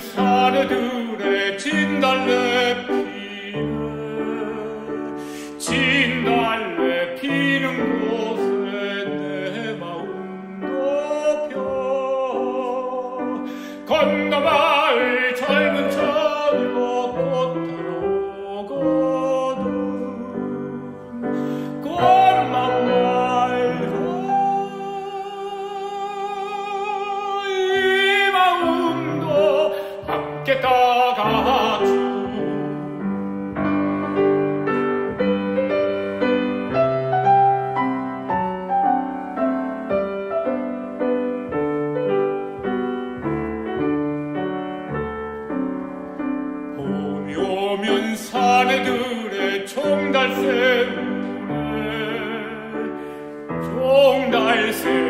사내들의 진달래 피네 진달래 피는 곳에 내 마음도 펴. 건너갈 젊은 꽃으로 함께 따가주 봄이 오면 사내들의 총달 세우네 총달 세우네